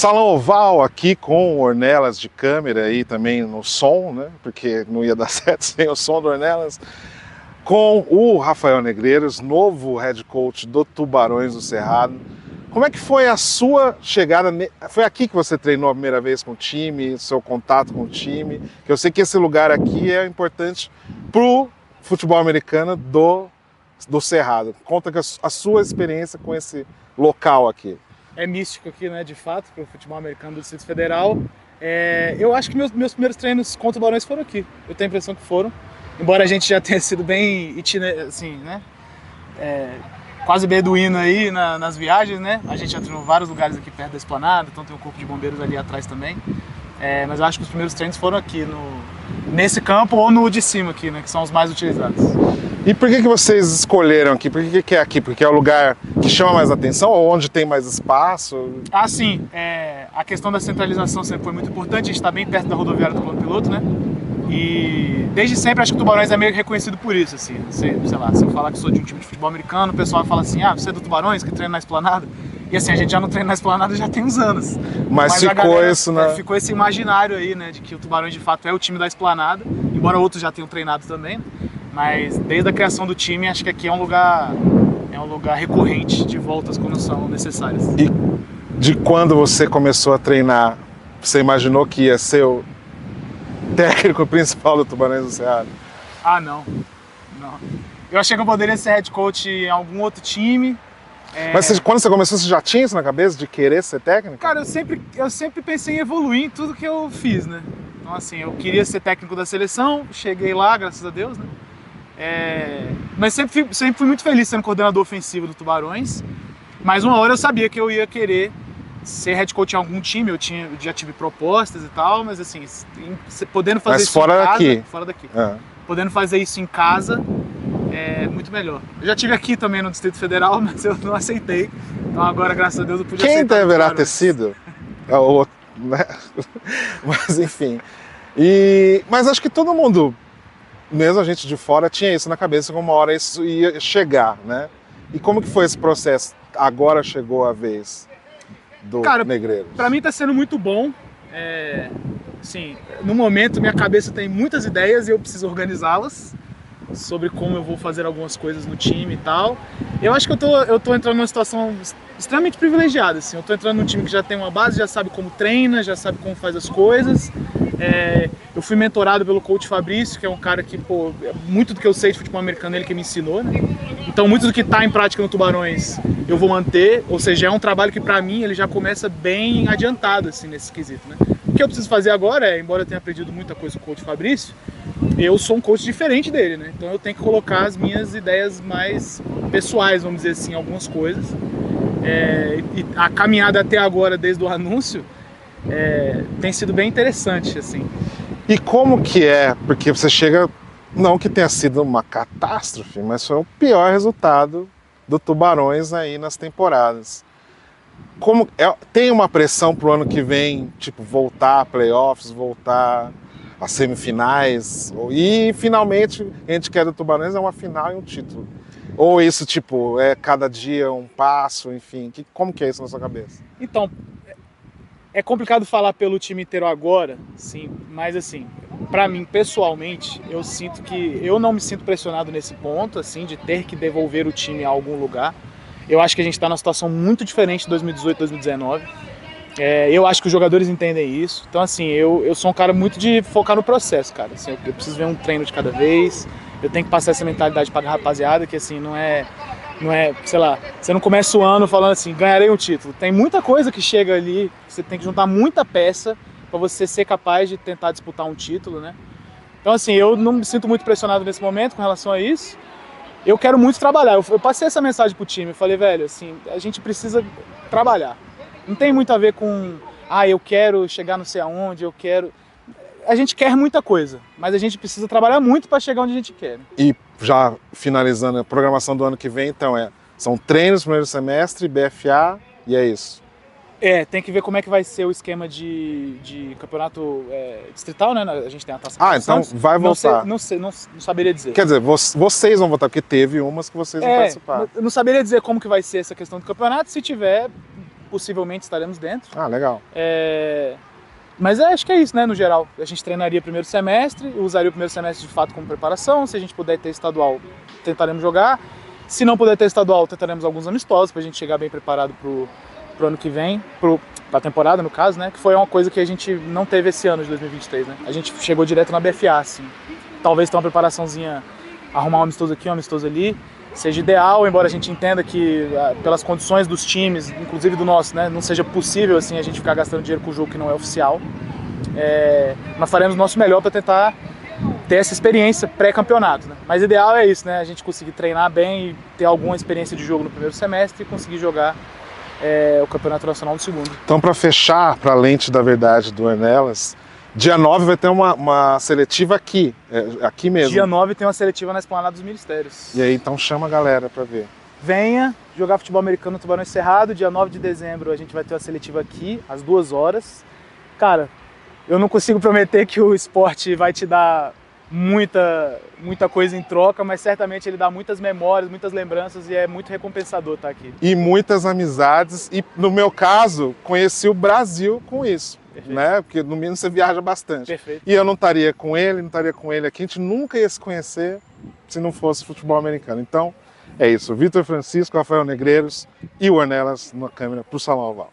Salão oval aqui com Ornelas de câmera e também no som, né? Porque não ia dar certo sem o som do Ornelas. Com o Rafael Negreiros, novo head coach do Tubarões do Cerrado. Como é que foi a sua chegada? Foi aqui que você treinou a primeira vez com o time, seu contato com o time? Que eu sei que esse lugar aqui é importante para o futebol americano do, do Cerrado. Conta a sua experiência com esse local aqui é místico aqui, né, de fato, para o futebol americano do Distrito Federal. É, eu acho que meus, meus primeiros treinos contra o Barões foram aqui. Eu tenho a impressão que foram. Embora a gente já tenha sido bem assim, né? É, quase beduíno aí na, nas viagens, né? A gente já treinou vários lugares aqui perto da esplanada, então tem um corpo de bombeiros ali atrás também. É, mas eu acho que os primeiros treinos foram aqui, no, nesse campo ou no de cima aqui, né? Que são os mais utilizados. E por que, que vocês escolheram aqui? Por que, que é aqui? Porque é o lugar que chama mais atenção ou onde tem mais espaço? Ah, sim. É, a questão da centralização sempre foi muito importante. A gente está bem perto da rodoviária do plano piloto, né? E desde sempre acho que o Tubarões é meio reconhecido por isso, assim. Sei, sei lá, se eu falar que sou de um time de futebol americano, o pessoal fala assim, ah, você é do Tubarões, que treina na esplanada? E assim, a gente já não treina na esplanada já tem uns anos. Mas, Mas ficou galera, isso, né? É, ficou esse imaginário aí, né, de que o Tubarões de fato é o time da esplanada, embora outros já tenham treinado também. Mas desde a criação do time, acho que aqui é um lugar é um lugar recorrente de voltas quando são necessárias. E de quando você começou a treinar, você imaginou que ia ser o técnico principal do Tubarões do Cerrado? Ah, não. Não. Eu achei que eu poderia ser head coach em algum outro time. É... Mas você, quando você começou, você já tinha isso na cabeça de querer ser técnico? Cara, eu sempre, eu sempre pensei em evoluir em tudo que eu fiz, né? Então, assim, eu queria ser técnico da seleção, cheguei lá, graças a Deus, né? É... Mas sempre fui, sempre fui muito feliz sendo coordenador ofensivo do Tubarões. Mas uma hora eu sabia que eu ia querer ser head coach em algum time. Eu tinha, eu já tive propostas e tal, mas assim, podendo fazer mas isso fora em casa, daqui. fora daqui. É. Podendo fazer isso em casa é muito melhor. Eu já tive aqui também no Distrito Federal, mas eu não aceitei. Então agora, graças a Deus, eu podia Quem deverá ter sido? É o, né? Mas enfim. E, mas acho que todo mundo mesmo a gente de fora tinha isso na cabeça que uma hora isso ia chegar, né? E como que foi esse processo? Agora chegou a vez do Cara, Negreiro. Para mim está sendo muito bom. É, sim, no momento minha cabeça tem muitas ideias e eu preciso organizá-las sobre como eu vou fazer algumas coisas no time e tal. Eu acho que eu tô, eu tô entrando numa situação extremamente privilegiada, assim. Eu tô entrando num time que já tem uma base, já sabe como treina, já sabe como faz as coisas. É, eu fui mentorado pelo coach Fabrício, que é um cara que, pô, muito do que eu sei de futebol americano ele que me ensinou, né? Então, muito do que está em prática no Tubarões eu vou manter, ou seja, é um trabalho que para mim ele já começa bem adiantado, assim, nesse quesito, né? O que eu preciso fazer agora é, embora eu tenha aprendido muita coisa com o coach Fabrício, eu sou um coach diferente dele, né? Então eu tenho que colocar as minhas ideias mais pessoais, vamos dizer assim, algumas coisas. É, a caminhada até agora, desde o anúncio, é, tem sido bem interessante, assim. E como que é? Porque você chega, não que tenha sido uma catástrofe, mas foi o pior resultado do Tubarões aí nas temporadas. Como é, tem uma pressão para o ano que vem, tipo voltar a playoffs, voltar a semifinais e finalmente a gente quer do Tubarões é uma final e um título. Ou isso tipo é cada dia um passo, enfim, que, como que é isso na sua cabeça? Então é complicado falar pelo time inteiro agora, sim, mas assim, para mim pessoalmente, eu sinto que eu não me sinto pressionado nesse ponto, assim, de ter que devolver o time a algum lugar. Eu acho que a gente está numa situação muito diferente de 2018, 2019. É, eu acho que os jogadores entendem isso. Então, assim, eu, eu sou um cara muito de focar no processo, cara. Assim, eu, eu preciso ver um treino de cada vez. Eu tenho que passar essa mentalidade para a rapaziada, que assim, não é não é, sei lá, você não começa o ano falando assim, ganharei um título. Tem muita coisa que chega ali, você tem que juntar muita peça para você ser capaz de tentar disputar um título, né? Então, assim, eu não me sinto muito pressionado nesse momento com relação a isso. Eu quero muito trabalhar. Eu, eu passei essa mensagem pro time. Eu falei, velho, assim, a gente precisa trabalhar. Não tem muito a ver com, ah, eu quero chegar não sei aonde, eu quero a gente quer muita coisa, mas a gente precisa trabalhar muito para chegar onde a gente quer. E já finalizando a programação do ano que vem, então é são treinos no primeiro semestre, BFA e é isso. É, tem que ver como é que vai ser o esquema de, de campeonato é, distrital, né? A gente tem a taça Ah, então vai voltar. Não, sei, não, sei, não, não, saberia dizer. Quer dizer, vocês vão votar, porque teve umas que vocês é, vão participar. Eu não saberia dizer como que vai ser essa questão do campeonato. Se tiver, possivelmente estaremos dentro. Ah, legal. É... Mas é, acho que é isso, né, no geral. A gente treinaria primeiro semestre, usaria o primeiro semestre de fato como preparação. Se a gente puder ter estadual, tentaremos jogar. Se não puder ter estadual, tentaremos alguns amistosos para a gente chegar bem preparado pro, pro ano que vem, pro, pra temporada no caso, né? Que foi uma coisa que a gente não teve esse ano de 2023, né? A gente chegou direto na BFA, assim. Talvez ter uma preparaçãozinha, arrumar um amistoso aqui, um amistoso ali, seja ideal, embora a gente entenda que ah, pelas condições dos times, inclusive do nosso, né, não seja possível assim a gente ficar gastando dinheiro com o jogo que não é oficial. É, nós faremos o nosso melhor para tentar ter essa experiência pré-campeonato. Né? Mas ideal é isso, né? A gente conseguir treinar bem e ter alguma experiência de jogo no primeiro semestre e conseguir jogar é, o campeonato nacional no segundo. Então, para fechar, para a lente da verdade do Ernelas, Dia 9 vai ter uma, uma seletiva aqui, é, aqui mesmo. Dia 9 tem uma seletiva na Esplanada dos Ministérios. E aí, então chama a galera para ver. Venha jogar futebol americano no Tubarão Cerrado. Dia 9 de dezembro a gente vai ter uma seletiva aqui, às duas horas. Cara, eu não consigo prometer que o esporte vai te dar muita, muita coisa em troca, mas certamente ele dá muitas memórias, muitas lembranças e é muito recompensador estar aqui. E muitas amizades. E no meu caso, conheci o Brasil com isso. Perfeito. né? Porque no mínimo você viaja bastante. Perfeito. E eu não estaria com ele, não estaria com ele aqui, a gente nunca ia se conhecer se não fosse futebol americano. Então, é isso. Vitor Francisco, Rafael Negreiros e o Ornelas na câmera para o Salão Oval.